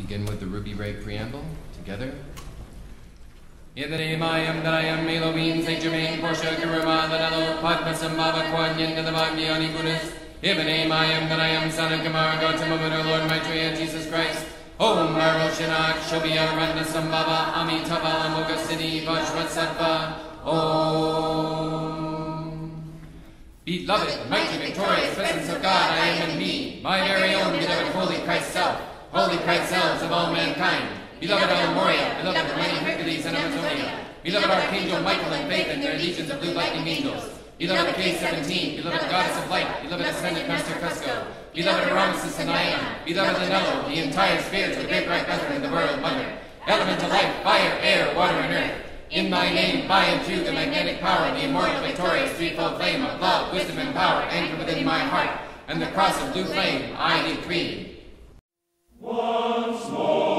begin with the Ruby Ray preamble together. In the name I am that I am, Elohim, Saint Germain, Portia, Guru Ma, Lanello, Padmasambhava, Kuan Yin, Nidavagni, Ani Buddhist. In the name I am that I am, Sanat Kumara, Gautama Buddha, Lord Maitreya, Jesus Christ. Om Maro Shinak, Shobhya, Ratnasambhava, Amitabha, Amoghasiddhi, Vajrasattva. Om. Beloved, mighty, victorious presence of God, I am in me, my very own beloved Holy Christ self, Holy Christ selves of all mankind. Beloved El Morya, beloved the mighty Hercules and Amazonia, beloved Archangel Michael and Faith and their legions of blue lightning angels, beloved K-17, beloved the Goddess of Light, beloved Ascended Master Cuzco, beloved Oromasis and Ion, beloved Lanello, the entire spirits of the great bright brethren in the world, Mother, elemental life, fire, air, water, and earth, in my name, by and through the magnetic power of the immortal, victorious, threefold flame of love, wisdom, and power anchored within my heart, and the cross of blue flame, I decree. Once more.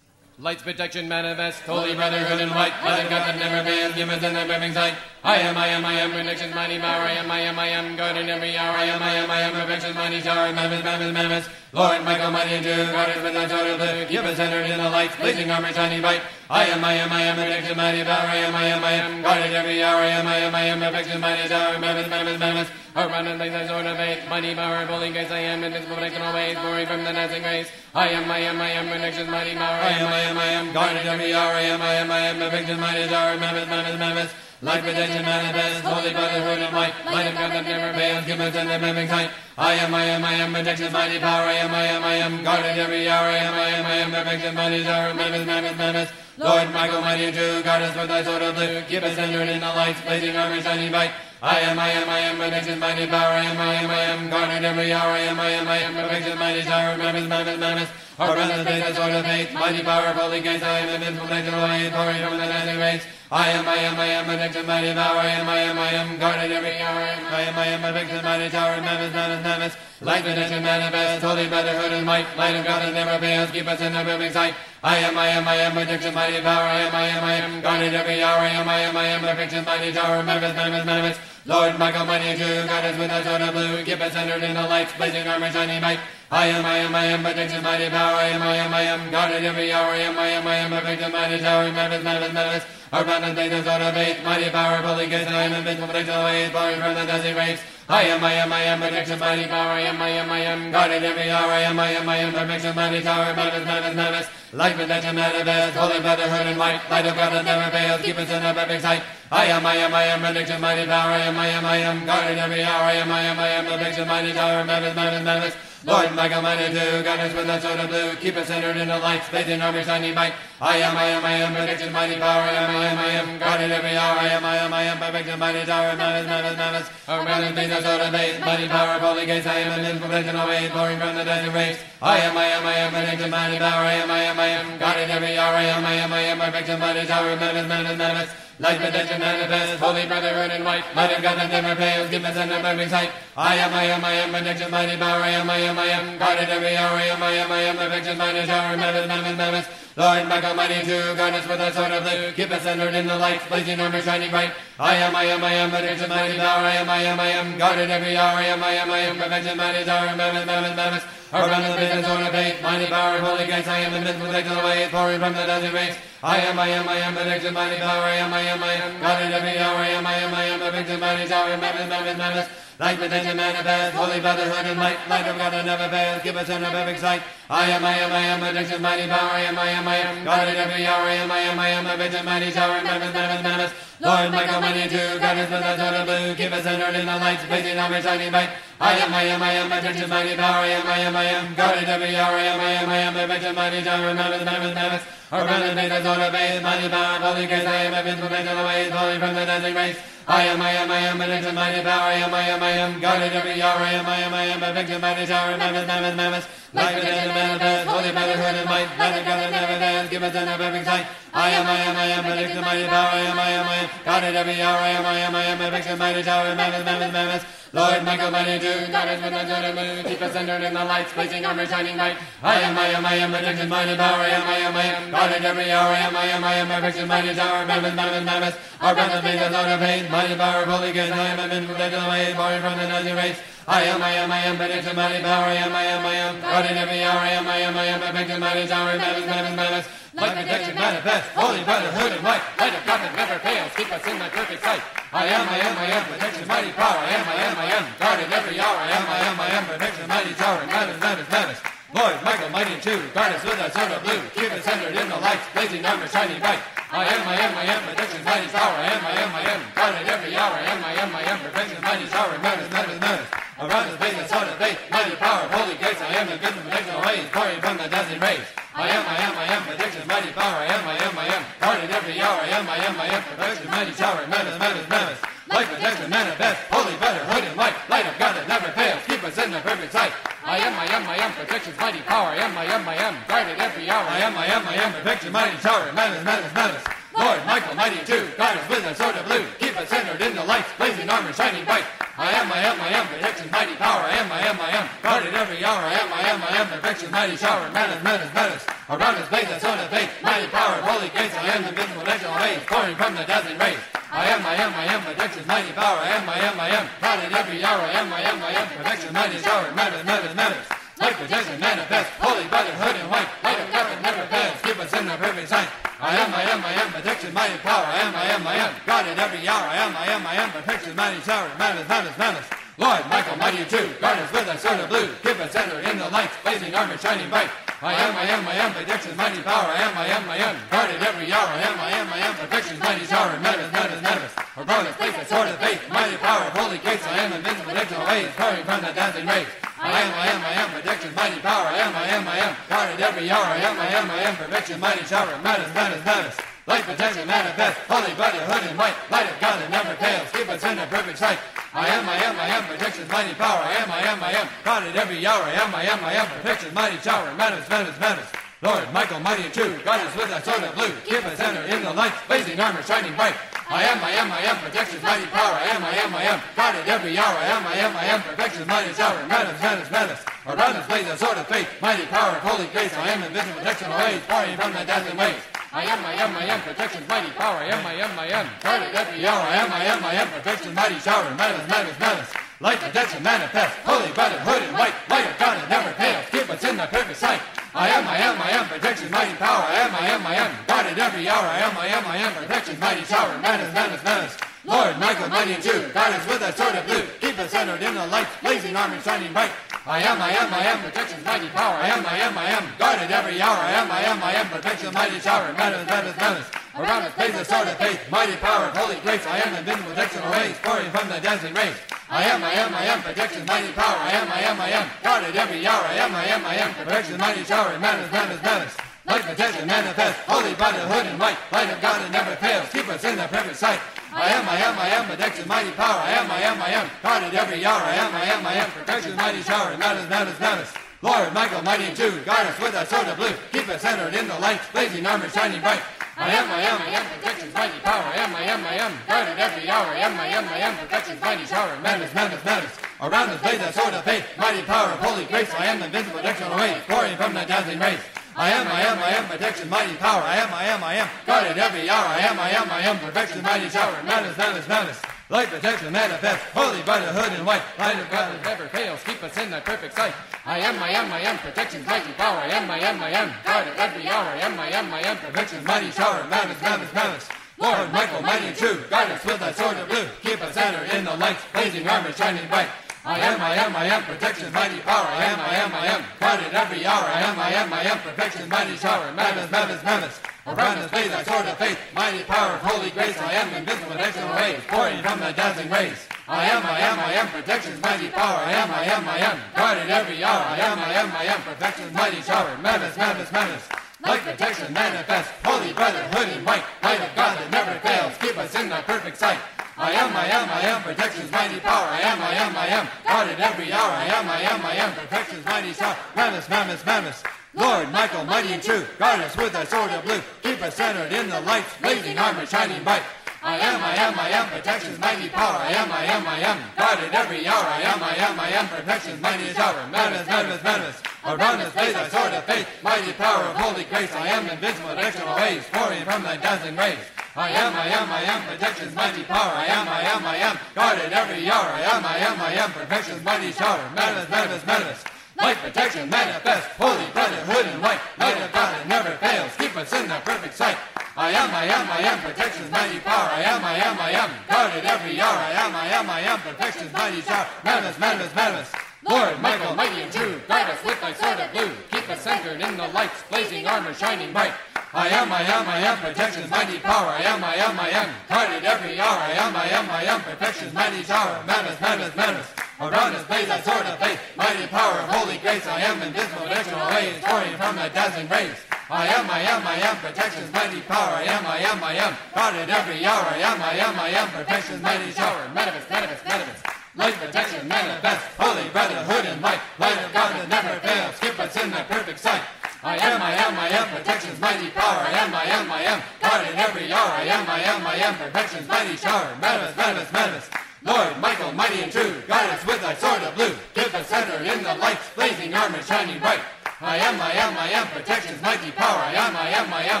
Light's protection manifest, holy brotherhood in white, blood God that never fails, give in the burning sight. I am, I am, I am, predictions, mighty power, I am, I am, I am, God in every hour, I am, I am, I am, perfection, mighty tower, mammoth, mammoth, mammoth. Lord, Michael, mighty and true, God is with us, total blue, give us entered in the light, blazing armor, shining bright. I am, I am, I am, prediction, mighty power, I am, I am, I am, God in every hour, I am, I am, I am, perfection, mighty tower, mammoth, mammoth, mammoth. Around and like the sword of faith, mighty power, holy grace, I am, invincible, protection always, glory from the dancing grace. I am, I am, I am, prediction, mighty power, I am, I am, I am, God in every hour, I am, I am, I am, perfection, mighty tower, mammoth, mammoth, mammoth. Light protection manifest, holy brotherhood and might, light of God that never fails, give us in the living sight. I am, I am, I am, protection, mighty power, I am, I am, I am, guarded every hour, I am, I am, I am, perfection, mighty tower, mammoth, mammoth, mammoth. Lord Michael, mighty and true, guard us with thy sword of blue, keep us centered in the lights, blazing armor, shining bright. I am, I am, I am, protection, mighty power, I am, I am, I am, guarded every hour, I am, I am, I am, perfection, mighty tower, mammoth, mammoth, mammoth. Our brothers, faith, the sword of faith, mighty power, holy gates, I am, invincible, nature, light, glory from the dancing race. I am, I am, I am, protection, mighty power, I am, I am, I am, guarded every hour, I am, I am, I am, mighty tower, mammoth, mammoth, mammoth. Light, protection, manifest, holy brotherhood and might, light of God that never fails, keep us in the perfect sight. I am, I am, I am, protection, mighty power, I am, I am, I am, guarded every hour, I am, I am, I am, perfection, mighty tower, mammoth, mammoth, mammoth. Lord Michael, mighty true, guide with thy sword of blue, keep us centered in the lights, blazing armor, shining bright. I am, I am, I am, protection, mighty power, I am, I am, I am, guarded every hour, I am, I am, I am, perfection, mighty tower, mammoth, mammoth, mammoth. Our abundant faith and sword of faith, mighty power, holy gates, I am invincible, protection, ways, pouring from the dancing race. I am, I am, I am, protection, mighty power, I am, I am, I am, guarded every hour, I am, I am, I am, perfection, mighty tower, mammoth, mammoth, mammoth. Light, protection, manifest, holy brotherhood and light, light of God that never fails, keep us in the perfect sight. I am, I am, I am, protection, mighty power, I am, I am, I am, guarded every hour, I am, I am, I am, perfection, mighty tower, mammoth, mammoth, mammoth. Lord Michael, mighty two, guide us with the sword of blue, keep us centered in the lights, blazing armor, shining bright. I am, I am, I am, protection, mighty power, I am, I am, I am, guarded every hour, I am, I am, I am, perfection, mighty tower, mammoth, mammoth, mammoth. Our brothers, faith, the sword of faith, mighty power, holy gates, I am, invincible, protection, away, pouring from the desert race. I am, I am, I am, protection, mighty power, I am, I am, I am, guarded every hour, I am, I am, I am, perfection, mighty tower, mammoth, mammoth, mammoth. Light protection manifest, holy brotherhood and white, light of God that never fails, give us the perfect sight. I am, I am, I am, protection, mighty power, I am, I am, I am, guarded every hour, I am, I am, I am, perfection, mighty tower, mammoth, mammoth, mammoth. Lord Michael, mighty two, guard us with thy sword of blue, keep us centered in the lights, blazing armor, shining bright. I am, I am, I am, protection, mighty power, I am, I am, I am, guarded every hour, I am, I am, I am, perfection, mighty tower, mammoth, mammoth, mammoth. Brothers, faith, and sword of faith, mighty power, holy gates, I am the invincible, protected away, pouring from the dancing race. I am, I am, I am, protection, mighty power, I am, I am, I am, guarded every hour, I am, I am, I am, perfection, mighty tower, mammoth, mammoth, mammoth. Light protection manifest, holy brotherhood and light, light of God that never fails, give us in a perfect sight. I am, I am, I am, protection, mighty power, I am, I am, I am, guarded every hour, I am, I am, I am, perfection, mighty tower, mammoth, mammoth, mammoth. Lord Michael, mighty two, guide us with thy sword of blue, keep us in the lights, blazing armor, shining bright. I am, I am, I am, protection, mighty power, I am, I am, I am, guarded every hour, I am, I am, I am, perfection, mighty tower, mammoth, mammoth, mammoth. Our brothers, faith, sword of faith, mighty power, holy gates, I am, invincible, protected away, falling from the dancing race. I am, I am, I am, protection, mighty power, I am, I am, I am, guarded every hour, I am, I am, I am, perfection, mighty tower, mammoth, mammoth, mammoth. Light protection, manifest, holy brotherhood and might, light of God that never fails, give us in a perfect sight. I am, I am, I am, protection, mighty power, I am, I am, I am, guarded every hour, I am, I am, I am, perfection, mighty tower, mammoth, mammoth, mammoth. Lord Michael, guide us with the sword of keep us centered in the lights, blazing armor, shining bright. I am, I am, I am, protection, mighty power, I am, I am, I am, guarded every hour, I am, I am, I am, perfection, mighty tower, mammoth, mammoth, mammoth. Our brothers, faith, and sword of faith, mighty power, holy gates, I am, invincible, protected away, pouring from the dancing race. I am, I am, I am, protection, mighty power, I am, I am, I am, guarded every hour, I am, I am, I am, perfection, mighty tower, mammoth, mammoth, mammoth. Light protection manifest, holy brotherhood and light, light of God that never fails, keep us in thy perfect sight. I am, I am, I am, protection, mighty power, I am, I am, I am, guarded every hour, I am, I am, I am, protection, mighty tower, mammoth, mammoth, mammoth. Lord, Michael, mighty and true, guard us with thy sword of blue, keep us centered in the lights, blazing armor, shining bright. I am, I am, I am, protection, mighty power, I am, I am, I am, guarded every hour, I am, I am, I am, protection, mighty tower, mammoth, mammoth, mammoth. Around us, faith, and sword of faith, mighty power, holy gates, I am, the good protection ways, pouring from the dancing rays. I am, I am, I am, protection, mighty power, I am, I am, I am, guarded every hour, I am, I am, I am, protection, mighty tower, mammoth, mammoth, mammoth. Light protection, manifest, holy brotherhood and light, light of God that never fails, keep us in the perfect sight. I am, I am, I am, protection, mighty power, I am, I am, I am, guarded every hour, I am, I am, I am, protection, mighty tower, mammoth, mammoth, mammoth. Lord, Michael, mighty two, guide us with a sword of blue, keep us in the lights, blazing armor, shining bright. I am, I am, I am, protection, mighty power, I am, I am, I am, guarded every hour, I am, I am, I am, perfection, mighty shower, mammoth, mammoth, mammoth. Around us, blaze the sword of faith, mighty power, holy gates, I am, invincible, national ways, pouring from the dazzling rays. I am, I am, I am, protection, mighty power, I am, I am, I am, guarded every hour, I am, I am, I am, perfection, mighty shower, mammoth, mammoth, mammoth. Light protection, manifest, holy brotherhood and white, light of God never fails, keep us in the perfect sight. I am, I am, I am, protection, mighty power, I am, I am, I am, guarded every hour, I am, I am, I am, protection, mighty tower, mammoth, mammoth, mammoth. Lord, Michael, mighty two, guard us with a sword of blue, keep us centered in the lights, blazing armor, shining bright. I am, I am, I am, protection, mighty power, I am, I am, I am, guarded every hour, I am, I am, I am, protection, mighty tower, mammoth, mammoth. Above his face, a sword of faith, mighty power holy grace. I am invincible, dimensional ways, pouring from the dancing rays. I am, I am, I am, protection, mighty power. I am, I am, I am, guarded every hour. I am, I am, I am, perfection, mighty shower. Madness, madness, madness. Light protection, manifest, holy brotherhood and white. Light of God that never fails, keep us in a perfect sight. I am, I am, I am, protection's mighty power. I am, I am, I am, guarded every hour. I am, I am, I am, perfection's mighty shower. Madness, madness, madness. Lord, Michael, mighty and true, guard us with a sword of blue. Keep us centered in the light, blazing armor shining bright. I am, I am, I am, protection's mighty power. I am, I am, I am, guarded every hour. I am, I am, I am, perfection's mighty shower. Madness, madness, madness. Around us blaze a sword of faith, mighty power holy grace. I am invincible, protection ways, pouring from the dazzling waves. I am, I am, I am, protection's mighty power. I am, I am, I am, guarded every hour. I am, I am, I am, perfection's mighty shower. Madness, madness, madness. Light protection manifest, holy brotherhood in white. Light of God that never fails, keep us in the perfect sight. I am, I am, I am, protection's mighty power. I am, I am, I am, guarded every hour. I am, I am, I am, protection's mighty shower. Madness, madness, madness. Lord, Michael, mighty and true, guard us with a sword of blue. Keep us centered in the light, blazing armor shining bright. I am, I am, I am, protection's mighty power. I am, I am, I am, guarded every hour. I am, I am, I am, protection's mighty shower. Madness, madness, madness. Around us blaze a sword of faith, mighty power holy grace. I am invincible, protection ways, pouring from the dancing rays. I am, I am, I am, protection's mighty power. I am, I am, I am, guarded every hour. I am, I am, I am, protection's mighty shower. Madness, madness, madness. Light protection manifest, holy brotherhood in white. Light of God that never fails, keep us in the perfect sight. I am, I am, I am, protection's mighty power. I am, I am, I am, guarded every hour. I am, I am, I am, protection's mighty shower. Madness, madness, madness. Lord, Michael, mighty true, guard us with a sword of blue. Keep us centered in the light, blazing armor shining bright. I am, I am, I am, protection's mighty power. I am, I am, I am, guarded every hour. I am, I am, I am, protection's mighty shower. Madness, madness, madness. Around us blaze a sword of faith, mighty power of holy grace. I am invincible, protection away, pouring from the dazzling rays. I am, I am, I am, protection's mighty power. I am, I am, I am, guarded every hour. I am, I am, I am, perfection's mighty shower. Madness, madness, madness. Light protection manifest, holy brotherhood in white. Light of God that never fails, keep us in the perfect sight. I am, I am, I am, protection's mighty power. I am, I am, I am, guarded every hour. I am, I am, I am, perfection's mighty shower. Madness, madness, madness. Lord, Michael, mighty and true, guard us with thy sword of blue. Keep us centered in the light, blazing armor shining bright. I am, I am, I am, protection's mighty power. I am, I am, I am, guarded every hour. I am, I am, I am, perfection's mighty shower. Madness, madness, madness. Around us blaze thy sword of faith, mighty power of holy grace. I am invincible, excellent ways, pouring from the dazzling rays. I am, I am, I am, protection's mighty power. I am, I am, I am, guarded every hour. I am, I am, I am, perfection's mighty shower. Madness, madness, madness. Light protection manifest, holy brotherhood in white. Light of God that never fails, keep us in thy perfect sight. I am, I am, I am, protection's mighty power. I am, I am, I am, guarded every hour. I am, I am, I am, perfection's mighty shower. Madness, madness, madness. Lord, Michael, mighty and true, guard us with thy sword of blue. Keep us centered in the lights, blazing armor shining bright. I am, I am, I am, protection's mighty power. I am, I am, I am, guarded every hour. I am, I am, I am, perfection's mighty shower. Madness, madness, madness. Around us blaze thy sword of faith, mighty power of holy grace. I am invincible, excellent ways, pouring from thy dazzling rays. I am, I am, I am, protection's mighty power. I am, I am, I am, guarded every hour. I am, I am, I am, perfection's mighty shower. Madness, madness, madness. Light protection manifest, holy brotherhood in white. Light of God that never fails, keep us in the perfect sight. I am, I am, I am, protection's mighty power. I am, I am, I am, guarded every hour. I am, I am, I am, perfection's mighty shower. Madness, madness, madness. Lord, Michael, mighty and true, guard us with thy sword of blue. Keep us centered in the lights, blazing armor shining bright. I am, I am, I am, protection's mighty power. I am, I am, I am, guarded every hour. I am, I am, I am, perfection's mighty shower. Madness, madness, madness. Around us blaze thy sword of faith, mighty power of holy grace. I am invincible, excellent ways, pouring from the dazzling rays. I am, I am, I am, protection's mighty power. I am, I am, I am, guarded every hour. I am, I am, I am, perfection's mighty shower. Manifest, manifest, manifest. Light protection manifest, holy brotherhood and light. Light of God that never fails, keep us in the perfect sight. I am, I am, I am, protection's mighty power. I am, I am, I am, guarded every hour. I am, I am, I am, perfection's mighty shower. Manifest, manifest, manifest. Lord, Michael, mighty and true, guide us with thy sword of blue. Keep us center in the lights, blazing armor shining bright. I am, I am, I am, protection's mighty power. I am, I am, I am,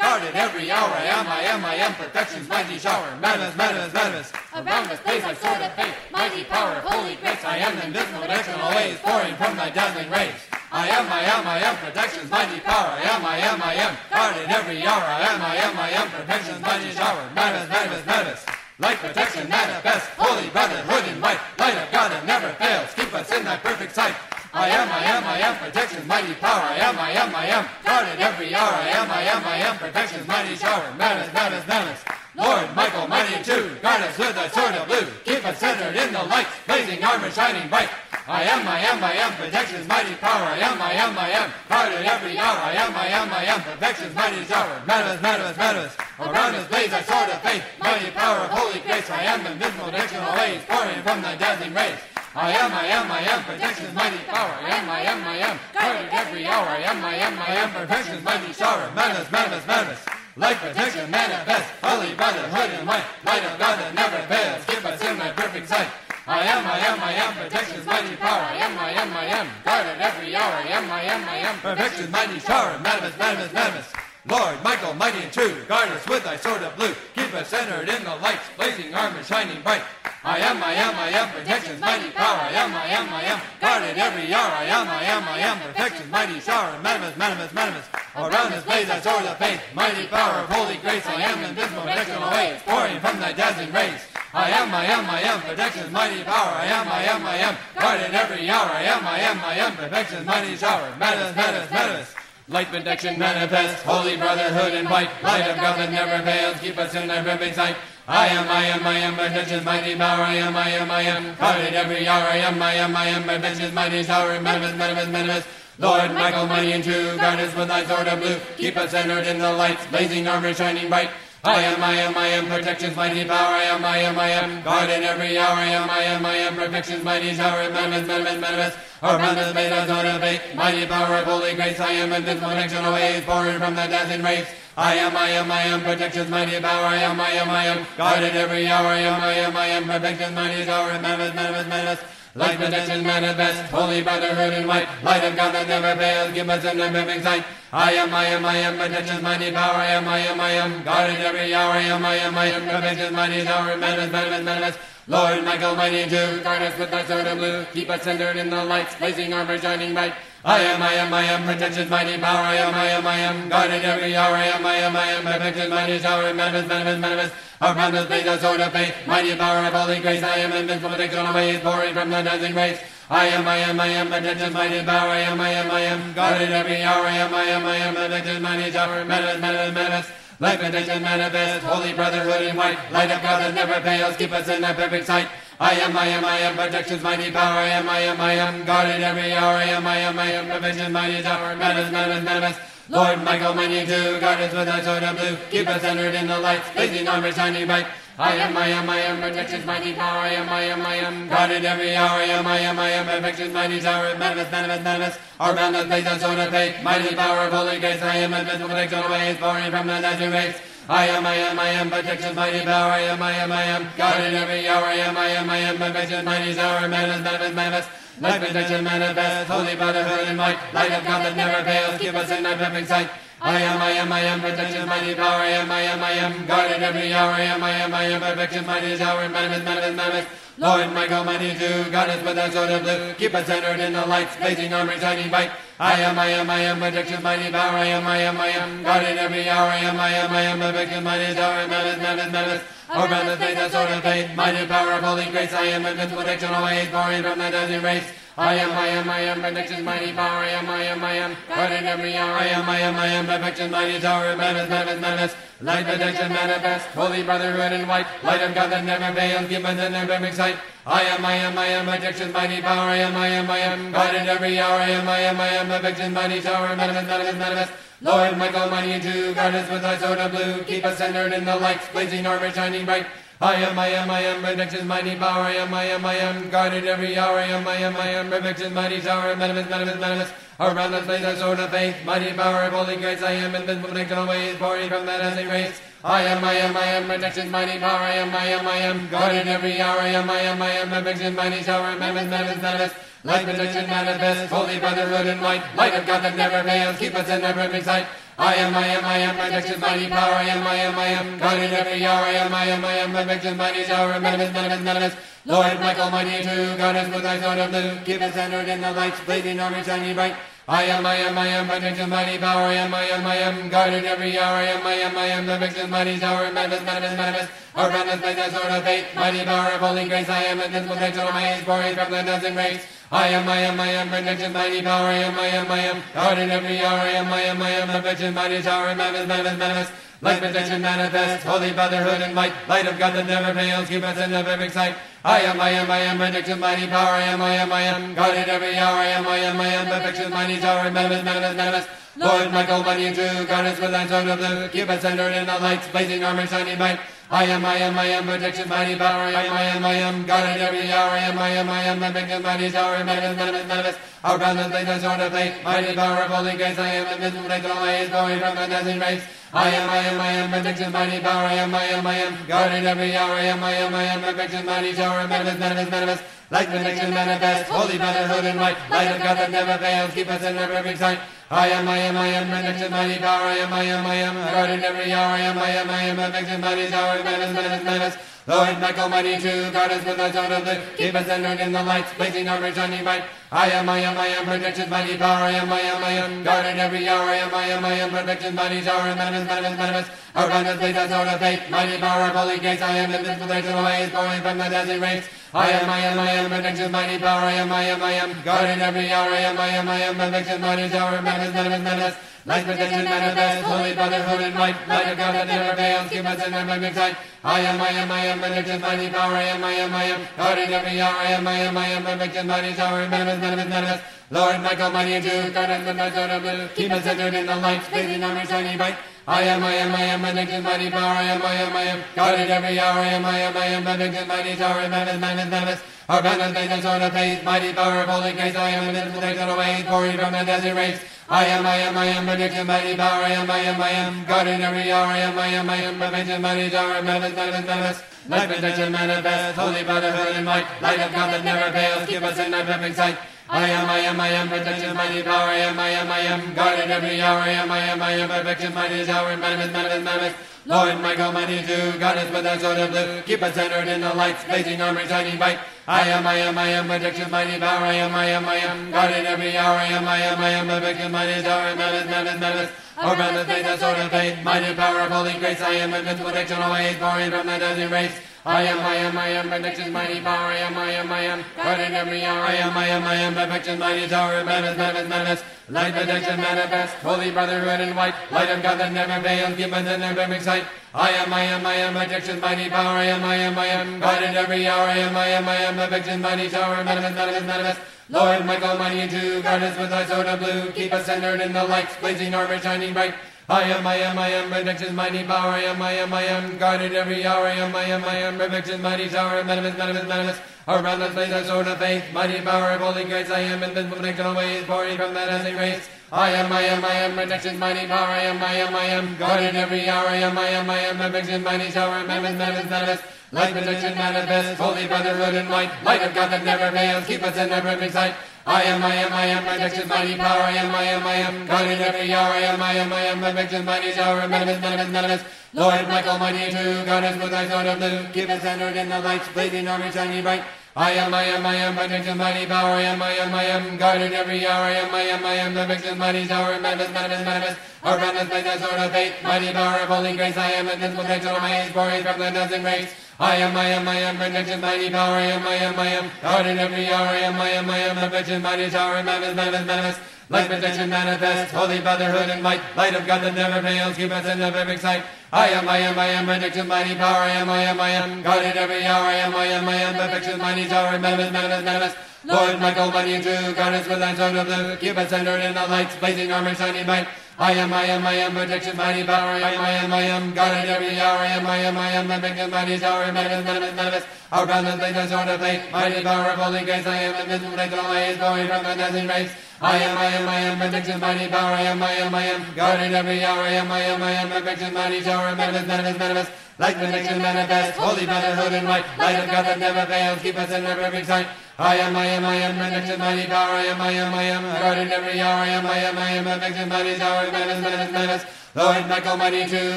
guarded every hour. I am, I am, I am, perfection's mighty shower. Madness, madness, madness. Around us blaze thy sword of faith, mighty power holy grace. I am invincible, protection always, pouring from thy dazzling rays. I am, I am, I am, protection's mighty power. I am, I am, I am, guarded every hour. I am, I am, I am, perfection's mighty shower. Madness, madness, madness. Light protection manifest, holy brotherhood in white. Light of God that never fails, keep us in thy perfect sight. I am, I am, I am, protection's mighty power. I am, I am, I am, guarded every hour. I am, I am, I am, perfection's mighty shower. Madness, madness, madness. Lord Michael, mighty true, guard us with thy sword of blue. Keep us centered in the lights, blazing armor shining bright. I am, I am, I am, protection's mighty power. I am, I am, I am, guarded every hour. I am, I am, I am, perfection's mighty shower. Madamus, madamus, madamus, around us blaze thy sword of faith. Mighty power of holy grace, I am invincible, protection always, pouring from thy dazzling rays. I am, I am, I am, protection's mighty power. I am, I am, I am, guarded every hour. I am, I am, I am, perfection's mighty shower. Madamus, madamus, madamus. Light protection manifest, holy brotherhood and white, light of God that never fails, keep us in thy perfect sight. I am, I am, I am, protection's mighty power. I am, I am, I am, guarded every hour. I am, I am, I am, perfection's mighty shower. Madamus, madamus, madamus. Lord, Michael, mighty and true, guard us with thy sword of blue. Keep us centered in the lights, blazing armor shining bright. I am, I am, I am, protection's mighty power. I am, I am, I am, guarded every hour. I am, I am, I am, perfection's mighty shower. Madamus, madamus, madamus. Around us blaze thy sword of faith, mighty power of holy grace. I am invincible, protection always, pouring from thy dazzling rays. I am, I am, I am, protection's mighty power. I am, I am, I am, guarded every hour. I am, I am, I am, perfection's mighty shower. Madamus, madamus, madamus. Light protection manifest, holy brotherhood and white, light of God that never fails, keep us in thy perfect sight. I am, I am, I am, my protection's mighty power, I am, I am, I am, guarded every hour, I am, I am, I am, my protection's mighty tower, minimus, minimus, minimus. Lord Michael, mighty and true, guard us with thy sword of blue, keep us centered in the lights, blazing armor shining bright. I am, I am, I am, protection's mighty power, I am, I am, I am, guarded every hour, I am, I am, I am, perfection's mighty shower, minimus, minimus, minimus. Around us made us out of faith, mighty power of holy grace, I am invincible, protection always, pouring from the dazzling rays. I am, I am, I am, protection's mighty power, I am, I am, I am, guarded every hour, I am, I am, I am, perfection's mighty tower, minimus, minimus, minimus. Light protection manifest, holy brotherhood in white, light of God that never fails, give us the perfect sight. I am, I am, I am, protection's mighty power, I am, I am, I am, guarded every hour, I am, I am, I am, perfection's mighty tower, manifest, manifest, manifest. Lord, Michael, mighty and true, guard us with thy sword of blue, keep us centered in the lights, blazing armor shining bright. I am, I am, I am, protection's mighty power, I am, I am, I am, guarded every hour, I am, I am, I am, perfection's mighty tower, manifest, manifest, manifest. Around us blaze a sword of faith, mighty power of holy grace, I am invincible, protection always, pouring from the dazzling rays. I am, I am, I am, protection's mighty power, I am, I am, I am, guarded every hour, I am, I am, I am, protection's mighty tower, manifest, manifest, manifest. Light protection manifest, holy brotherhood in white, light of God that never fails, keep us in thy perfect sight. I am, I am, I am, protection's mighty power, I am, I am, I am, guarded every hour, I am, I am, I am, perfection's mighty tower, manifest, manifest, manifest. Lord Michael, mighty too, guard us with thy sword of blue, keep us centered in the lights, blazing armor shining bright. I am, I am, I am, protection's mighty power, I am, I am, I am, guarded every hour, I am, I am, I am, perfection's mighty tower, manifest, manifest, manifest. Around us blaze a sword of faith, mighty power of holy grace, I am invincible, protection always, pouring from the dazzling rays. I am, I am, I am, protection's mighty power, I am, I am, I am, guarded every hour, I am, I am, I am, perfection's mighty tower, manifest, manifest, manifest. Light protection manifest, holy brotherhood and might, light of God that never fails, keep us in thy perfect sight. I am, I am, I am, protection's mighty power, I am, I am, I am, guarded every hour, I am, I am, I am, perfection's mighty tower, manifest, manifest, manifest. Lord, Michael, mighty too, guard us with thy sword of blue, keep us centered in the lights, blazing armor shining bright. I am, I am, I am, protection's mighty power, I am, I am, I am, guarded every hour, I am, I am, I am, perfection's mighty tower, manifest, manifest, manifest. Around us blaze a sword of faith, mighty power of holy grace, I am invincible, protection always, pouring from the dazzling rays. I am, I am, I am, protection's mighty power, I am, I am, I am, guarded every hour, I am, I am, I am, perfection's mighty tower, manifest, manifest, manifest. Light protection manifest, holy brotherhood in white, light of God that never fails, keep us in their perfect sight. I am, I am, I am, protection's mighty power, I am, I am, I am, guarded every hour, I am, I am, I am, perfection's mighty tower, manifest, manifest, manifest. Lord, Michael, mighty and true, guard us with thy sword of blue, keep us centered in the lights, blazing armor shining bright. I am, I am, I am, protection's mighty power, I am, I am, I am, guarded every hour, I am, I am, I am, perfection's mighty tower, manifest, manifest, manifest. Around us blaze a sword of faith, mighty power of holy grace, I am invincible, protection always, pouring from that dazzling rays. I am, I am, I am, protection's mighty power, I am, I am, I am, guarded every hour, I am, I am, I am, perfection's mighty tower, manifest, manifest, manifest. Light protection manifest, holy brotherhood in white, light of God that never fails, keep us in our perfect sight. I am, I am, I am, protection's mighty power, I am, I am, I am, guarded every hour, I am, I am, I am, perfection's mighty tower, manifest, manifest, manifest. Lord, Michael, mighty true, guard us with thy sword of blue, keep us centered in the lights, blazing armor shining bright. I am, I am, I am, protection's mighty power, I am, I am, I am, guarded every hour, I am, I am, I am, perfection's mighty tower, manifest, manifest, manifest. Around us like the sword of fate, mighty power of holy grace, I am invincible, nature my age, glory from the dancing race. I am, I am, I am, protection, mighty power, I am, I am, I am, God in every hour, I am, I am, I am, affection, mighty tower, manifest, manifest, manifest. Light protection manifest, holy brotherhood and might, light of God that never fails, keep us in the perfect sight. I am, I am, I am, protection, mighty power, I am, I am, I am, God in every hour, I am, I am, I am, perfection, mighty tower, manifest, manifest, manifest. Lord Michael, mighty and true, us with thy sword of blue, keep us centered in the lights, blazing armor, shining bright. I am, I am, I am, protection, mighty power, I am, I am, I am, God in every hour, I am, I am, I am, perfection, mighty tower, manifest, manifest, manifest. Our is laid the sword of faith, mighty power of holy grace, I am invincible, take all ways, glory from the dancing race. I am, I am, I am, protection, mighty power, I am, I am, I am, God in every hour, I am, I am, I am, perfection, mighty tower, manifest, manifest, manifest. Light protection manifest, holy brotherhood and might, light of God that never fails, keep us in the perfect sight. I am, I am, I am, protection, mighty power, I am, I am, I am, God in every hour, I am, I am, I am, perfection, mighty tower, manifest, manifest, manifest. Lord Michael, mighty true, guard us with thy sword of blue, keep us centered in the lights, blazing armor, shining bright. I am, I am, I am, protection, mighty power, I am, I am, I am, in every hour, I am, I am, I am, protection, mighty tower, manifest, manifest, manifest. Around us, blaze the sword of faith, mighty power of holy grace, I am invincible, there to the ways, going from the dancing race. I am, I am, I am, protection, mighty power, I am, I am, I am, in every hour, I am, I am, I am, protection, mighty tower, manifest, manifest, manifest. Light protection manifest, holy brotherhood and might, light of God that never fails, keep us in the perfect sight. I am, I am, I am, protection, mighty power, I am, I am, I am, God in every hour, I am, I am, I am, protection, mighty tower, manifest, manifest, manifest. Lord Michael, mighty and true, guard us with thy of blue, keep us centered in the light, blazing armor, shining bright. I am, I am, I am, protection, mighty power, I am, I am, I am, God in every hour, I am, I am, I am, protection, mighty tower, manifest, manifest, manifest. Our banner lays the sword of faith, mighty power of holy grace, I am invincible, take on away, pouring from the desert race. I am, I am, I am, protection, mighty power, I am, I am, I am, God in every hour, I am, I am, I am, protection, mighty tower, manifest, manifest, manifest. Light protection manifest, holy brotherhood and might, light of God that never fails, keep us in thy perfect sight. I am, I am, I am, protection, mighty power, I am, I am, I am, God in every hour, I am, I am, I am, perfection, mighty tower, manifest, manifest, manifest. Lord Michael, mighty too, God is with thy sword of blue, keep us centered in the lights, blazing armor, shining bright. I am, I am, I am, protection, mighty power, I am, I am, I am, God in every hour, I am, I am, I am, perfection, mighty tower, manifest, manifest, manifest. Around us, the sword of faith, mighty power of holy grace, I am invincible, protection, always, pouring from the desert race. I am, I am, I am, protection, mighty power, I am, I am, I am, God in every hour, I am, I am, I am, perfection, mighty tower, manifest, manifest, manifest. Light protection manifest, holy brotherhood in white, light of God that never fails, give us in their perfect sight. I am, I am, I am, protection, mighty power, I am, I am, I am, God in every hour, I am, I am, I am, perfection, mighty tower, manifest, manifest, manifest. Lord Michael, mighty and true, guard us with thy sword of blue, keep us centered in the lights, blazing armor, shining bright. I am, I am, I am, protection, mighty power, I am, I am, I am, guarded every hour, I am, I am, I am, perfection, mighty tower, manifest, manifest, manifest. Around us lays the sword of faith, mighty power of holy grace, I am, invincible, protection, always, pouring from that dancing race. I am, I am, I am, protection, mighty power, I am, I am, I am, guarded every hour, I am, I am, I am, perfection, mighty tower, manifest, manifest, manifest. Light protection manifest, holy brotherhood and might, light of God that never fails, keep us in perfect sight. I am, I am, I am, my protection, mighty power, I am, I am, I am, God in every hour, I am, I am, I am, my perfection, mighty tower, manifest, manifest, manifest. Lord Michael, mighty true, God is with thy sword of blue, keep us centered in the lights, blazing armor, shining bright. I am, I am, I am, my protection, mighty power, I am, I am, I am, God in every hour, I am, I am, I am, perfection, mighty tower, manifest, manifest, manifest. Around us, blaze thy sword of faith, mighty power of holy grace, I am, invincible, protection, all my age, pouring from the dancing race. I am, I am, I am, protection, mighty power, I am, I am, I am, God in every hour, I am, I am, I am, perfection, mighty tower, manifest, manifest, manifest. Light protection manifest, holy brotherhood and might, light of God that never fails, keep us in the perfect sight. I am, I am, I am, protection, mighty power, I am, I am, I am, God in every hour, I am, I am, I am, perfection, mighty tower, manifest, manifest, manifest. Lord, Michael, mighty and true, God is with thy sword of blue, keep us centered in the lights, blazing armor, shining bright. I am, I am, I am, protection, mighty power, I am, I am, I am, God in every hour, I am, I am, I am, perfection, mighty tower, manifest, manifest, manifest. Our is laid the sword of faith, mighty power of holy grace, I am, invincible, protection, always, going from the dancing race. I am, I am, I am, protection, mighty power, I am, I am, I am, God in every hour, I am, I am, I am, perfection, mighty tower, manifest, manifest, manifest. Light protection manifest, holy brotherhood and might, light of God that never fails, keep us in the perfect sight. I am, I am, I am, protection, mighty power, I am, I am, I am, God in every hour, I am, I am, I am, perfection, mighty tower, manifest, manifest, manifest. Lord, Michael, mighty true,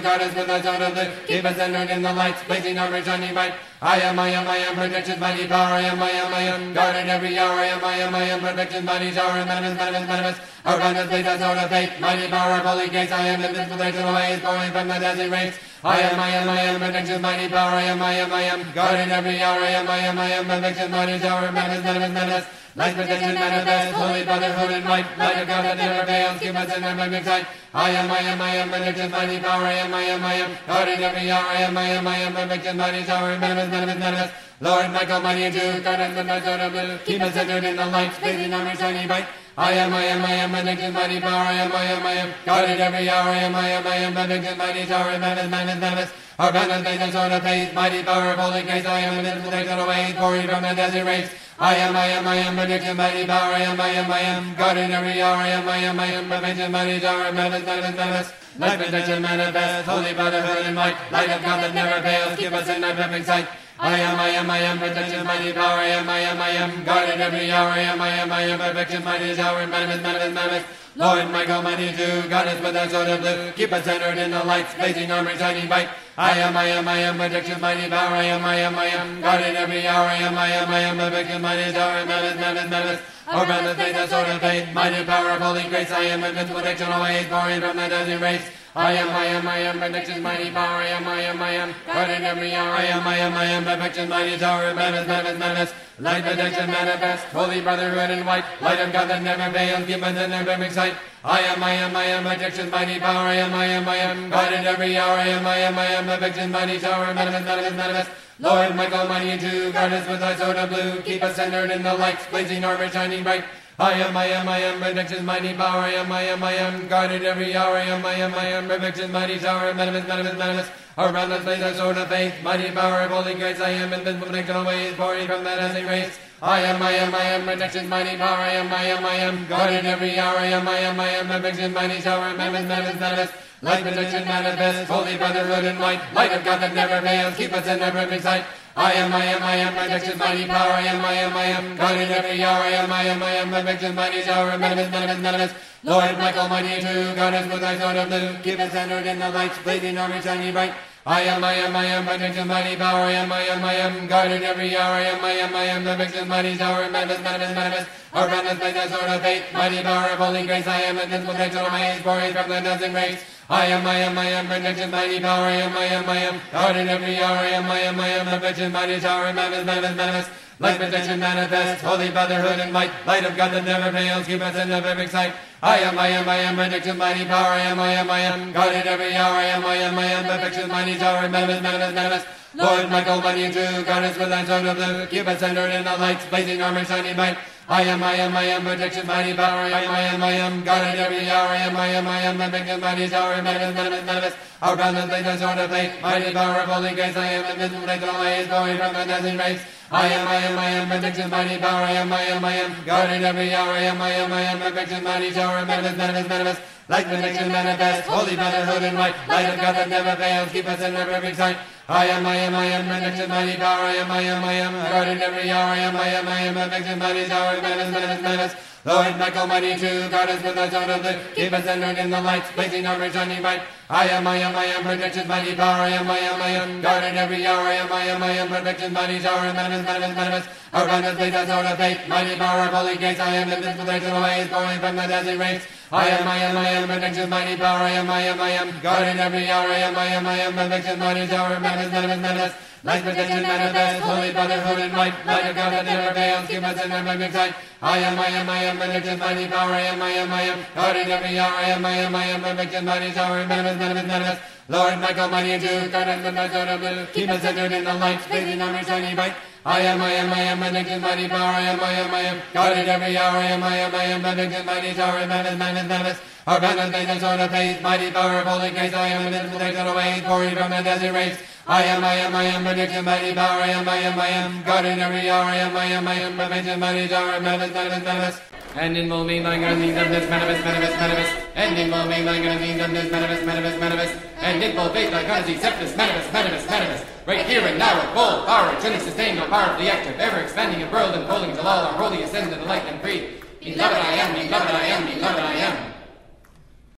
God is with thy sword of blue, keep us centered in the lights, blazing armor, shining bright. I am, I am, I am, protection, mighty power, I am, I am, I am, in every hour, I am, I am, I am, protection, mighty tower, manifest, manifest, manifest. Our banner plays a sword of faith, mighty power of holy grace. I am invincible, there to the ways, born from the dazzling race. I am, I am, I am, protection, mighty power. I am, I am, I am, in every hour. I am, I am, I am, protection, mighty tower. Manifest, manifest, manifest. Light protection, manifest, holy brotherhood and might. Light of God that never fails, keep us in our perfect sight. I am, I am, I am, protection, mighty power. I am, I am, I am, God in every hour. I am, I am, I am, protection, mighty tower. Manifest, manifest, manifest. Lord, Michael, mighty and true, us with thy sword of blue. Keep us centered in the light, blazing armor, shining bright. I am, I am, I am, protection, mighty power. I am, I am, I am, God in every hour. I am, I am, I am, protection, mighty tower. Manifest, manifest, manifest. Our blaze and sword of faith, mighty power of holy grace. I am invincible, there to the ways, pouring from the desert race. I am, I am, I am, mighty power. I am, I am, I am, God in every hour. I am, I am, I am, mighty tower. Manifest, manifest, manifest. Light protection, manifest, holy brotherhood and might. Light of God that never fails, keep us in thy perfect sight. I am, I am, I am, protection, mighty power. I am, I am, I am, God in every hour. I am, I am, I am, perfection, mighty tower. Manifest, manifest, manifest. Lord, Michael, mighty too, God is with us, sword of blue. Keep us centered in the lights, blazing armor, shining bright. I am, I am, I am, protection, mighty power. I am, I am, I am, God in every hour. I am, I am, I am, perfection, mighty tower. Manifest, manifest, manifest. Our banner faith, the sword oh, of faith, mighty power of holy grace. I am invincible, protection always, pouring from the desert race. I am, I am, I am, protection, mighty power. I am, I am, I am, God in every hour. I am, I am, I am, perfection, mighty tower. Manifest, manifest, manifest. Light protection manifest, holy brotherhood in white, light of God that never fails, give us in their perfect sight. I am, I am, I am, protection, mighty power. I am, I am, I am, God in every hour. I am, I am, I am, perfection, mighty tower. Manifest, manifest, manifest. Lord, Michael, mighty and true, guard us with thy sword of blue. Keep us centered in the lights, blazing armor, shining bright. I am, I am, I am, protection, mighty power. I am, I am, I am, guarded every hour. I am, I am, I am, protection, mighty tower. Manifest, manifest, manifest. Around us plays our sword of faith, mighty power of holy grace. I am invincible, protected always, pouring from that dazzling race. I am, I am, I am, protection, mighty power. I am, I am, I am, guarded every hour. I am, I am, I am, protection, mighty tower. Manifest, manifest, manifest. Light protection manifest, holy brotherhood and light, light of God that never fails, keep us in our perfect sight. I am, I am, I am, protection, mighty power. I am, I am, I am, God in every hour. I am, I am, I am, protection, mighty tower. Manifest, manifest, manifest. Lord, Michael, mighty true, God is with thy sword of blue. Keep us centered in the lights, blazing armor, shining bright. I am, I am, I am, protection, mighty power. I am, I am, I am, in every hour. I am, I am, I am, protection, mighty tower. Manifest, manifest, manifest. Our banners blaze thy sword of faith, mighty power of holy grace. I am invincible, protection, on my hands, pouring from the dancing race. I am, I am, I am, protection, mighty power. I am, I am, I am, in every hour. I am, I am, I am, protection, mighty tower. Manifest, manifest, manifest. Light protection manifest, holy brotherhood and might, light of God that never fails, keep us in the perfect sight. I am, I am, I am, protection, mighty power. I am, I am, I am, God in every hour. I am, I am, I am, perfection, mighty tower. Manifest, manifest, manifest. Lord, Michael, mighty and true, God with thy sword of blue. Keep us centered in the lights, blazing armor, shining bright. I am, I am, I am, protection, mighty power. I am, I am, I am, God in every hour. I am, I am, I am, perfection, mighty tower. Manifest, manifest, manifest. Our banners blaze thy sword of faith, mighty power of holy grace. I am invincible, protected always, going from the dancing race. I am, I am, I am, protection, mighty power. I am, I am, I am, God in every hour. I am, I am, I am, perfection, mighty tower. Manifest, manifest, manifest. Light protection manifest, holy brotherhood and light, light of God that never fails, keep us in our perfect sight. I am, I am, I am, protection, mighty power. I am, I am, I am, God in every hour. I am, I am, I am, perfection, mighty tower. Manifest, manifest, manifest. Lord, Michael, mighty true, God is with us out of the keep us centered in the lights, blazing armor, shining bright. I am, I am, I am, protection, mighty power. I am, I am, I am, in every hour. I am, I am, I am, protection, mighty tower. Manifest, manifest, manifest. Our banners blaze us out of faith, mighty power of holy grace. I am invincible, there to the ways, pouring from the dazzling race. I am, I am, I am, protection, mighty power. I am, I am, I am, in every hour. I am, I am, I am, protection, mighty tower. Manifest, manifest, manifest. Light protection manifest, holy brotherhood and might, light of God that never fails, keep us in our perfect sight. I am, I am, I am, protection, mighty power. I am, I am, I am, God in every hour. I am, I am, I am, protection, mighty tower. Manifest, manifest, manifest. Lord, Michael, mighty and true, God and the sword of blue, keep us centered in the lights, blazing armor, shining bright. I am, I am, I am, protection, mighty power. I am, I am, I am, God in every hour. I am, I am, I am, protection, mighty tower. Manifest, manifest, manifest. Our sword of faith, mighty power of holy grace. I am invincible, there to the ways, pouring from the desert race. I am, I am, I am, mighty power. I am, I am, I am, God in every hour. I am, I am, I am, mighty tower. Manifest, manifest, manifest. And in moving like a things of this manifest, manifest, manifest. And in moving like a things of this manifest, manifest, manifest. And full faith like God is accept this manifest, manifest, manifest. Right here and now with full power, eternally sustained, no power of the active, ever expanding and world unfolding till all are holy ascend in the light and free. Beloved I am, beloved I am, beloved I am.